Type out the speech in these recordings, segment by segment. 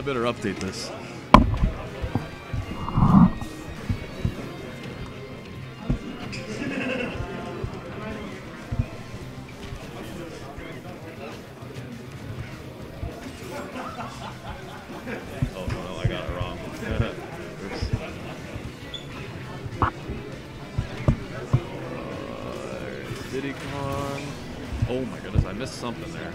I better update this. Oh my goodness, I missed something there.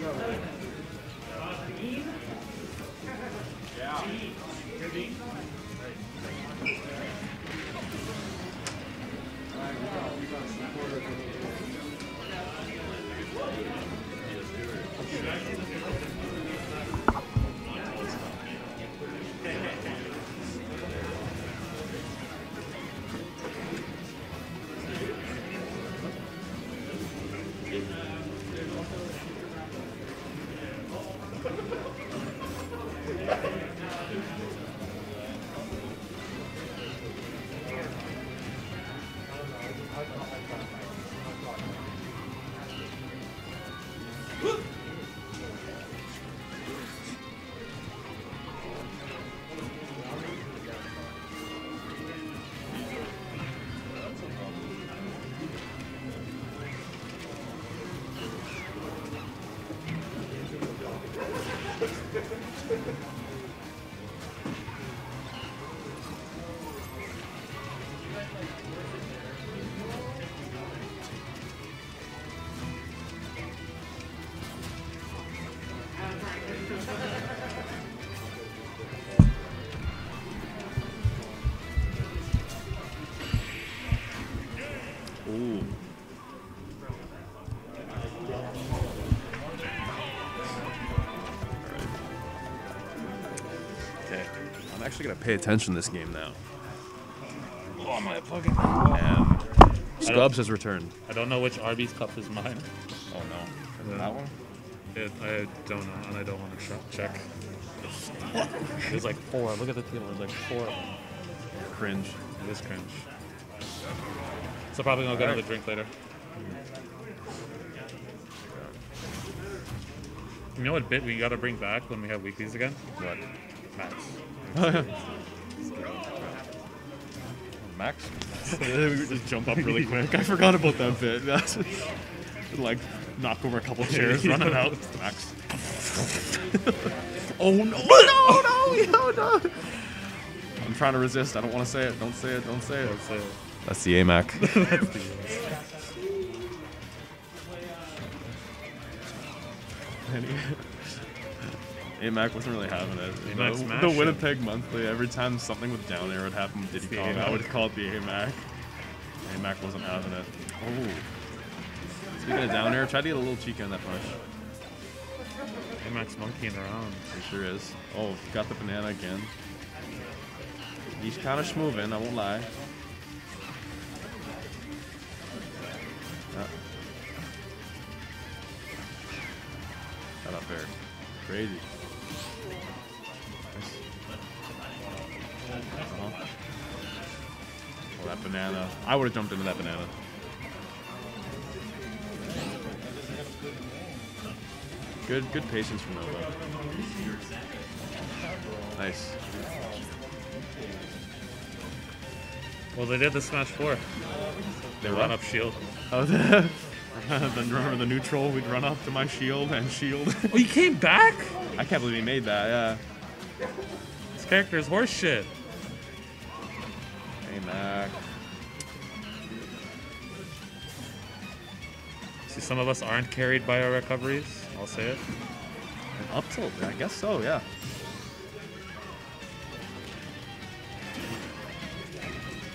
Yeah. Ooh. I'm actually gonna pay attention to this game now. Oh, my fucking. And has returned. I don't know which Arby's cup is mine. Oh no, that one? It, I don't know, and I don't want to check. There's like four. Look at the table. There's like four. Cringe. It is cringe. So probably gonna get Alright. another drink later. You know what bit we gotta bring back when we have weeklies again? What? Max. Max? we just jump up really quick. I forgot about that bit. That's like knock over a couple chairs, running out. Max. oh no! No! No! No! No! I'm trying to resist. I don't want to say it. Don't say it. Don't say it. Don't say it. That's the AMAC. That's the. AMAC wasn't really having it. AMAC the, the. Winnipeg Monthly, every time something with down air would happen with Diddy Kong, I AMAC. would call it the AMAC. AMAC wasn't having it. Oh. Speaking of down air, try to get a little cheeky on that punch. Max monkeying around. He sure is. Oh, got the banana again. He's kind of schmoving, I won't lie. Uh, Got up there. Crazy. Uh-huh. Oh, that banana. I would have jumped into that banana. Good, good patience from Nova. Nice. Well, they did the Smash 4. They Run run up shield. Oh, then remember the neutral? We'd run up to my shield and shield. Oh, he came back? I can't believe he made that. Yeah. This character is horse shit. Hey, Mac. See, some of us aren't carried by our recoveries. I'll say it. Up tilt. I guess so. Yeah.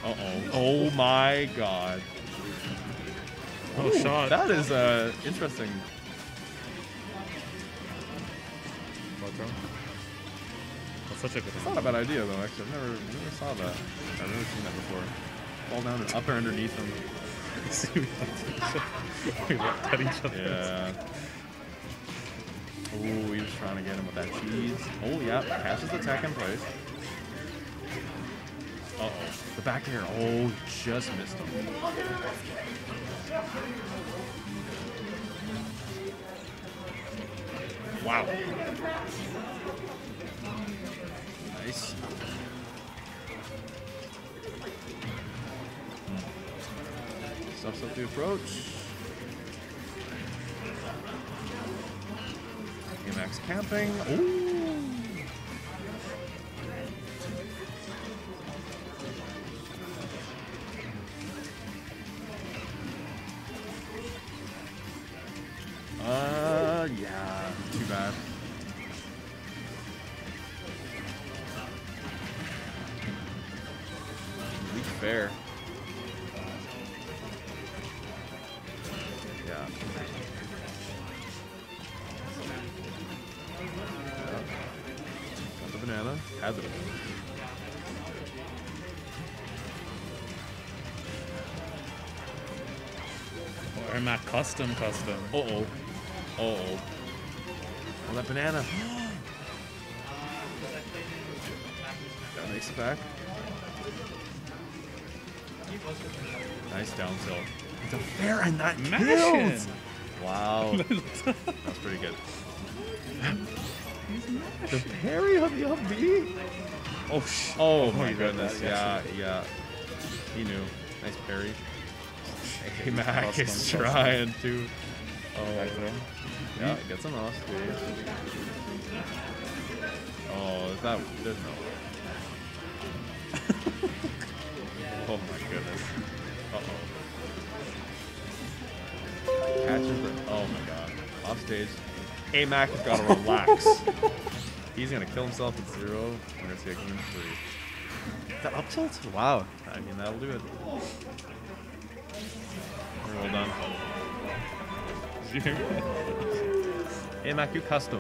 Uh oh. Oh my God. Oh, Ooh, shot. That is uh, interesting. That's such a good It's not a bad idea though. Actually, I've never, never saw that. I've never seen that before. Fall down and up or underneath them. we looked at each other. Yeah. Oh, he was trying to get him with that cheese. Oh, yeah. Catches the tech in place. Uh-oh. The back air. Oh, just missed him. Wow. Nice. Hmm. Stuffs up the approach. Max camping. Ooh. Fair. Yeah. Got the banana. Has it. Or Matt custom custom. Uh oh. Uh oh. Oh, that banana. that makes it back. Nice down tilt. It's a fair and that Mashing. kills. Wow. That's pretty good. the parry on the up B? Oh, sh- Oh, oh he my goodness. Yeah, yeah. He knew. Nice parry. Hey, Mac is trying to. Oh, yeah, hmm? get some off. Oh, is that. There's no way. Off stage. aMac has got to relax. He's gonna kill himself at zero. We're gonna see a clean three. That up tilt? Wow. I mean, that'll do it. We're well done. Did you hear me? Hey, Mac, you custom.